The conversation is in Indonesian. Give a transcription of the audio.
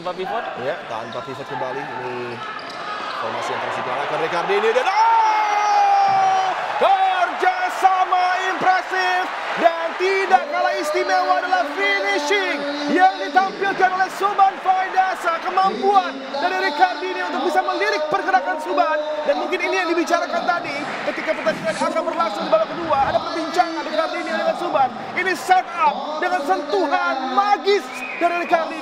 tanpa pivot. Ya, tanpa pivot kembali. Ini formasi yang terus digalakkan Ricardini dan oh! kerjasama impresif dan tidak kalah istimewa adalah finishing yang ditampilkan oleh Suban Faidasa. Kemampuan dari Ricardini untuk bisa melirik pergerakan Suban dan mungkin ini yang dibicarakan tadi ketika pertandingan akan berlangsung di babak kedua. Ada perbincangan Ricardini dengan Suban ini set up dengan sentuhan magis dari Ricardini